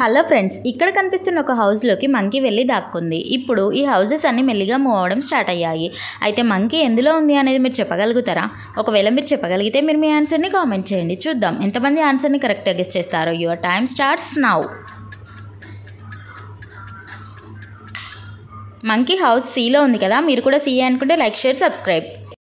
Hello friends ఇక్కడ కనిపిస్తున్న ఒక హౌస్లోకి మంకీ వెళ్ళి దాక్కుంది. ఇప్పుడు ఈ హౌసెస్ అన్ని మెల్లిగా మూవ్ అవ్వడం స్టార్ట్ అయ్యాయి. అయితే మంకీ ఎందులో ఉంది అనేది మీరు చెప్పగలుగుతారా? ఒకవేళ మీరు చెప్పగలిగితే మీరు మీ ఆన్సర్ని కామెంట్ చేయండి. చూద్దాం ఎంతమంది ఆన్సర్ని కరెక్ట్గా గెస్ చేస్తారో. Your time starts now. Monkey house సీలో ఉంది కదా మీరు కూడా సీ అనుకుంటే లైక్ షేర్ సబ్స్క్రైబ్.